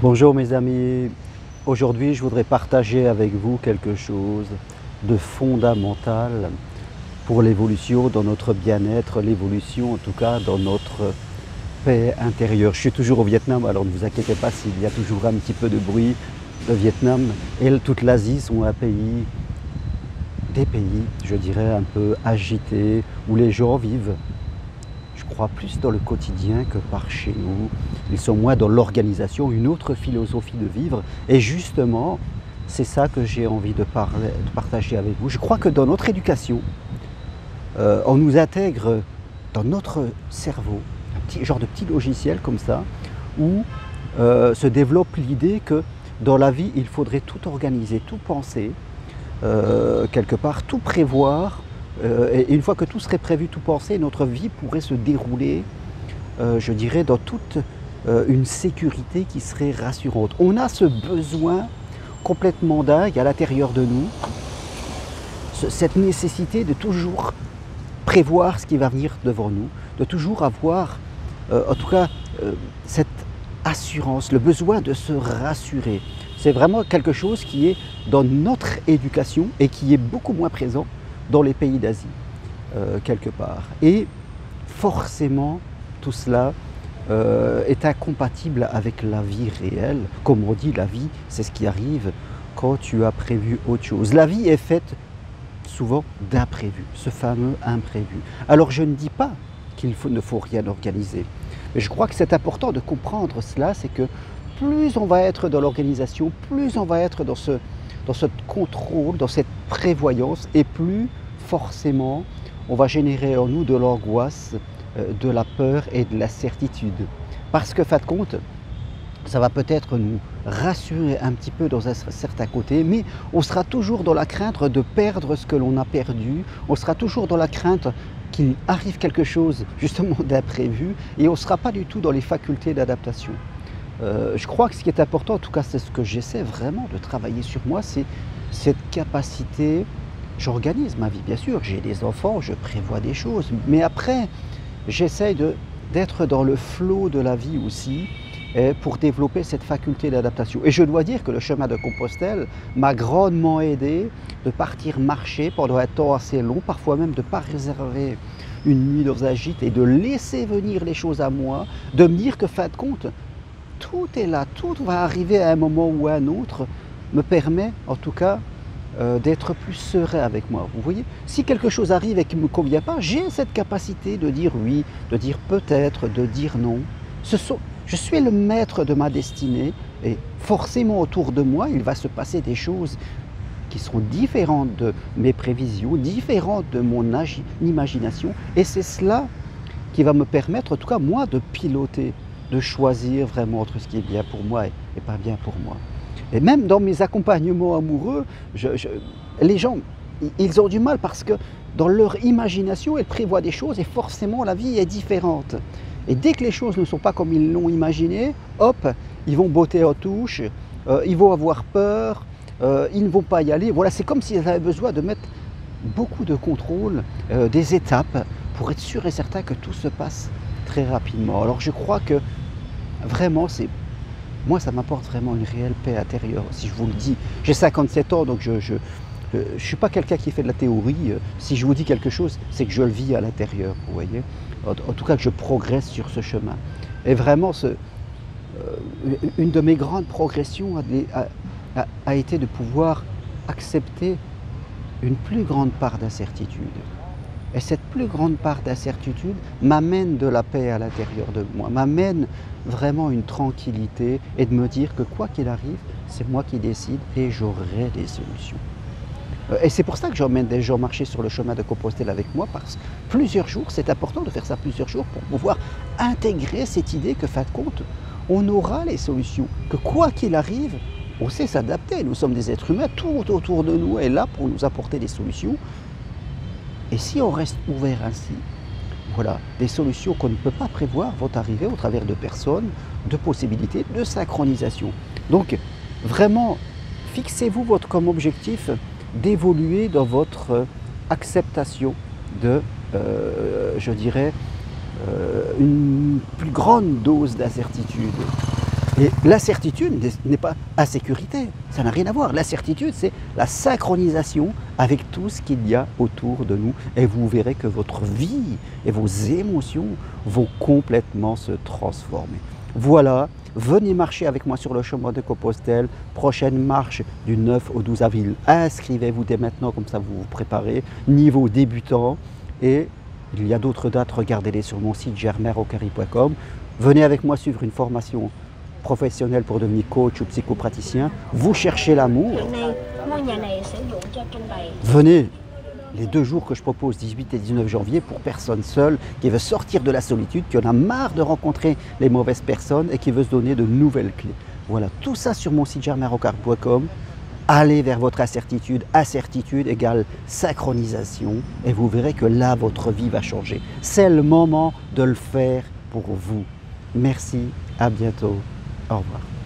Bonjour mes amis, aujourd'hui je voudrais partager avec vous quelque chose de fondamental pour l'évolution, dans notre bien-être, l'évolution en tout cas dans notre paix intérieure. Je suis toujours au Vietnam, alors ne vous inquiétez pas s'il y a toujours un petit peu de bruit. Le Vietnam et toute l'Asie sont un pays, des pays, je dirais, un peu agités, où les gens vivent plus dans le quotidien que par chez nous. Ils sont moins dans l'organisation, une autre philosophie de vivre. Et justement, c'est ça que j'ai envie de, parler, de, partager avec vous. Je crois que dans notre éducation, euh, on nous intègre dans notre cerveau un petit genre de petit logiciel comme ça, où euh, se développe l'idée que dans la vie, il faudrait tout organiser, tout penser, euh, quelque part, tout prévoir et une fois que tout serait prévu, tout pensé, notre vie pourrait se dérouler, euh, je dirais, dans toute euh, une sécurité qui serait rassurante. On a ce besoin complètement dingue à l'intérieur de nous, cette nécessité de toujours prévoir ce qui va venir devant nous, de toujours avoir, en tout cas, cette assurance, le besoin de se rassurer. C'est vraiment quelque chose qui est dans notre éducation et qui est beaucoup moins présent dans les pays d'Asie, euh, quelque part. Et forcément, tout cela euh, est incompatible avec la vie réelle. Comme on dit, la vie, c'est ce qui arrive quand tu as prévu autre chose. La vie est faite souvent d'imprévus, ce fameux imprévu. Alors je ne dis pas qu'il ne faut rien organiser, mais je crois que c'est important de comprendre cela, c'est que plus on va être dans l'organisation, plus on va être dans ce, dans ce contrôle, dans cette prévoyance, et plus forcément on va générer en nous de l'angoisse, euh, de la peur et de la certitude. Parce que, fin compte, ça va peut-être nous rassurer un petit peu dans un certain côté, mais on sera toujours dans la crainte de perdre ce que l'on a perdu, on sera toujours dans la crainte qu'il arrive quelque chose justement d'imprévu, et on ne sera pas du tout dans les facultés d'adaptation. Euh, je crois que ce qui est important, en tout cas c'est ce que j'essaie vraiment de travailler sur moi, c'est cette capacité j'organise ma vie, bien sûr, j'ai des enfants, je prévois des choses, mais après, j'essaye d'être dans le flot de la vie aussi pour développer cette faculté d'adaptation. Et je dois dire que le chemin de Compostelle m'a grandement aidé de partir marcher pendant un temps assez long, parfois même de ne pas réserver une nuit dans un gîte et de laisser venir les choses à moi, de me dire que fin de compte, tout est là, tout va arriver à un moment ou à un autre, me permet en tout cas euh, d'être plus serein avec moi. Vous voyez, si quelque chose arrive et qui ne me convient pas, j'ai cette capacité de dire oui, de dire peut-être, de dire non. je suis le maître de ma destinée et forcément autour de moi, il va se passer des choses qui seront différentes de mes prévisions, différentes de mon imagination. Et c'est cela qui va me permettre, en tout cas moi, de piloter, de choisir vraiment entre ce qui est bien pour moi et pas bien pour moi. Et même dans mes accompagnements amoureux, les gens, ils ont du mal parce que dans leur imagination, ils prévoient des choses et forcément la vie est différente. Et dès que les choses ne sont pas comme ils l'ont imaginé, hop, ils vont botter en touche, euh, ils vont avoir peur, euh, ils ne vont pas y aller. Voilà, c'est comme s'ils avaient besoin de mettre beaucoup de contrôle, euh, des étapes, pour être sûr et certain que tout se passe très rapidement. Alors je crois que vraiment c'est moi, ça m'apporte vraiment une réelle paix intérieure, si je vous le dis. J'ai 57 ans, donc je ne euh, suis pas quelqu'un qui fait de la théorie. Euh, si je vous dis quelque chose, c'est que je le vis à l'intérieur, vous voyez. En, tout cas, que je progresse sur ce chemin. Et vraiment, euh, une de mes grandes progressions a été de pouvoir accepter une plus grande part d'incertitude. Et cette plus grande part d'incertitude m'amène de la paix à l'intérieur de moi, m'amène vraiment une tranquillité et de me dire que quoi qu'il arrive, c'est moi qui décide et j'aurai des solutions. Euh, et c'est pour ça que j'emmène des gens marcher sur le chemin de Compostelle avec moi, parce que plusieurs jours, c'est important de faire ça plusieurs jours pour pouvoir intégrer cette idée que, fin de compte, on aura les solutions, que quoi qu'il arrive, on sait s'adapter. Nous sommes des êtres humains, tout autour de nous est là pour nous apporter des solutions. Et si on reste ouvert ainsi, voilà, des solutions qu'on ne peut pas prévoir vont arriver au travers de personnes, de possibilités, de synchronisation. Donc, vraiment, fixez-vous votre, comme objectif d'évoluer dans votre acceptation de, euh, je dirais, euh, une plus grande dose d'incertitude. Et la certitude n'est pas à sécurité, ça n'a rien à voir. La certitude, c'est la synchronisation avec tout ce qu'il y a autour de nous. Et vous verrez que votre vie et vos émotions vont complètement se transformer. Voilà, venez marcher avec moi sur le chemin de Compostelle. Prochaine marche du 9 au 12 avril. Inscrivez-vous dès maintenant, comme ça vous vous préparez. Niveau débutant. Et il y a d'autres dates, regardez-les sur mon site germerocari.com. Venez avec moi suivre une formation professionnelle pour devenir coach ou psychopraticien. Vous cherchez l'amour. Venez les deux jours que je propose, 18 et 19 janvier, pour personnes seules qui veulent sortir de la solitude, qui en a marre de rencontrer les mauvaises personnes et qui veut se donner de nouvelles clés. Voilà, tout ça sur mon site germerocard.com. Allez vers votre incertitude. Ascertitude égale synchronisation. Et vous verrez que là, votre vie va changer. C'est le moment de le faire pour vous. Merci, à bientôt. Au revoir.